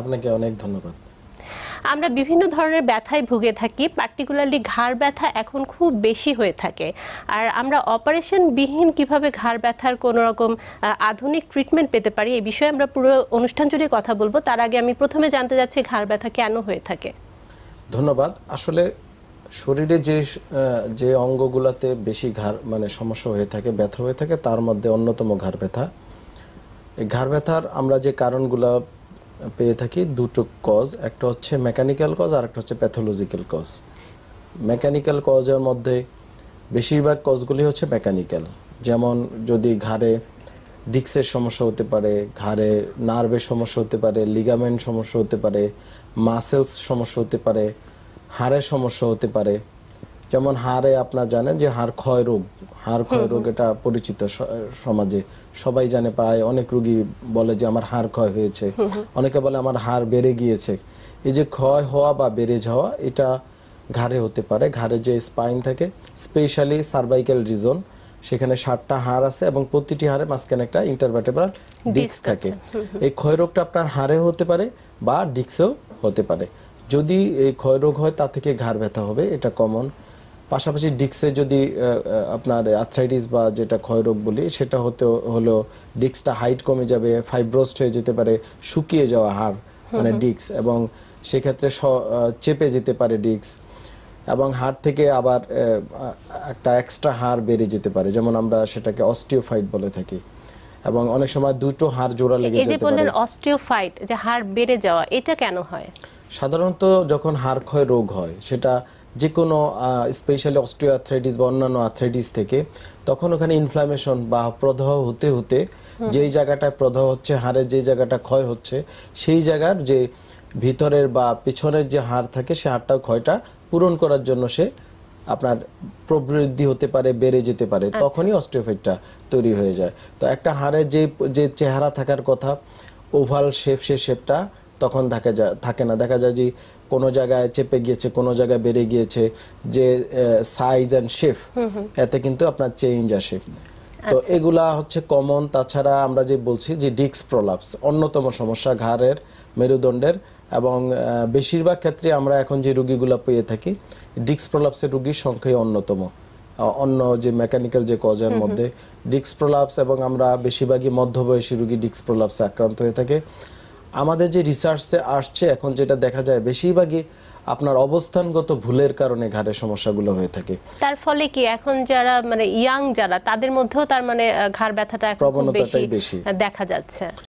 আপনাকে অনেক ধন্যবাদ। আমরা বিভিন্ন ধরনের ব্যথায় ভুগে থাকি পার্টিকুলারলি ঘাড় ব্যথা এখন খুব বেশি হয়ে থাকে। আর আমরা অপারেশন বিহীন কীভাবে ঘাড় ব্যথার কোনো রকম আধুনিক ট্রিটমেন্ট পেতে পারি এই বিষয়ে আমরা পুরো অনুষ্ঠান জুড়ে কথা বলব। তার আগে আমি প্রথমে জানতে যাচ্ছি ঘাড় ব্যথা কেন হয়ে থাকে। ধন্যবাদ। আসলে শরীরে যে যে অঙ্গগুলোতে বেশি ঘাড় মানে সমস্যা হয়ে থাকে ব্যথা হয়ে থাকে তার মধ্যে অন্যতম ঘাড় ব্যথা। এই ঘাড় ব্যথার আমরা যে কারণগুলো পেয়ে থাকি দুটো কজ একটা হচ্ছে মেকানিক্যাল কজ আর একটা হচ্ছে প্যাথোলজিক্যাল কজ মেকানিক্যাল কজের মধ্যে বেশিরভাগ কজগুলি হচ্ছে মেকানিক্যাল যেমন যদি ঘাড়ে ডিক্সের সমস্যা হতে পারে, ঘাড়ে নার্ভের সমস্যা হতে পারে লিগামেন্ট সমস্যা হতে পারে মাসেলস সমস্যা হতে পারে, হাড়ের সমস্যা হতে পারে যেমন হাড়ে আপনার জানেন যে হাড় ক্ষয় রোগ হাড় ক্ষয় রোগ এটা পরিচিত সমাজে। সবাই জানে প্রায় অনেক রোগী বলে যে আমার হাড় ক্ষয় হয়েছে। অনেকে বলে আমার হাড় বেড়ে গিয়েছে। এই যে ক্ষয় হওয়া বা বেড়ে যাওয়া এটা ঘাড়ে হতে পারে। ঘাড়ে যে স্পাইন থাকে স্পেশালি সার্ভাইকাল রিজন সেখানে ষাটটা হাড় আছে এবং প্রতিটি হাড়ে মাঝখানে একটা ইন্টারভার্টেব্রাল ডিস্ক থাকে। এই ক্ষয় রোগটা আপনার হাড়ে হতে পারে বা ডিস্কেও হতে পারে। যদি এই ক্ষয় রোগ হয় তা থেকে ঘাড় ব্যথা হবে এটা কমন পাশাপাশি ডিক্সে যদি আপনার আর্থ্রাইটিস বা যেটা ক্ষয়রোগ বলি সেটা হতে হলো ডিক্সটা হাইট কমে যাবে ফাইব্রোস্ট হয়ে যেতে পারে শুকিয়ে যাওয়া হাড় মানে ডিক্স এবং সেক্ষেত্রে চেপে যেতে পারে ডিক্স এবং হাড় থেকে আবার একটা এক্সট্রা হাড় বেড়ে যেতে পারে যেমন আমরা সেটাকে অস্টিওফাইট বলে থাকি এবং অনেক সময় দুটো হাড় জোড়া লেগে এই যে যেতে পারে। বললেন অস্টিওফাইট যে হাড় বেড়ে যাওয়া এটা কেন হয়? সাধারণত যখন হাড় ক্ষয় রোগ হয় সেটা যে কোনো স্পেশালি অস্টিও আর্থ্রাইটিস বা অন্যান্য আর্থ্রাইটিস থেকে তখন ওখানে ইনফ্লামেশন বা প্রদাহ হতে হতে যেই জায়গাটায় প্রদাহ হচ্ছে হাড়ের যে জায়গাটা ক্ষয় হচ্ছে সেই জায়গার যে ভিতরের বা পিছনের যে হাড় থাকে সে হাড়টা ক্ষয়টা পূরণ করার জন্য সে আপনার প্রবৃদ্ধি হতে পারে বেড়ে যেতে পারে তখনই অস্টিওফাইটটা তৈরি হয়ে যায়। তো একটা হাড়ের যে যে চেহারা থাকার কথা ওভাল শেপ সে শেপটা তখন দেখা যায় থাকে না। দেখা যায় যে কোনো জায়গায় চেপে গিয়েছে কোনো জায়গায় বেড়ে গিয়েছে যে সাইজ অ্যান্ড শেপ এতে কিন্তু আপনার চেঞ্জ আসে। তো এগুলা হচ্ছে কমন তাছাড়া আমরা যে বলছি যে ডিক্স প্রলাপস অন্যতম সমস্যা ঘাড়ের মেরুদণ্ডের এবং বেশিরভাগ ক্ষেত্রে আমরা এখন যে রুগীগুলো পেয়ে থাকি ডিক্স প্রলাপসের রুগীর সংখ্যাই অন্যতম। অন্য যে মেকানিক্যাল যে কজের মধ্যে ডিক্স প্রলাপস এবং আমরা বেশিরভাগই মধ্যবয়সী রুগী ডিক্স প্রলাপসে আক্রান্ত হয়ে থাকে। আমাদের যে রিসার্চে আসছে এখন যেটা দেখা যায় বেশিরভাগই আপনার অবস্থানগত ভুলের কারণে ঘাড়ের সমস্যাগুলো হয়ে থাকে তার ফলে কি এখন যারা মানে ইয়াং যারা তাদের মধ্যেও তার মানে ঘাড় ব্যথাটা প্রবণতাটাই বেশি। দেখা যাচ্ছে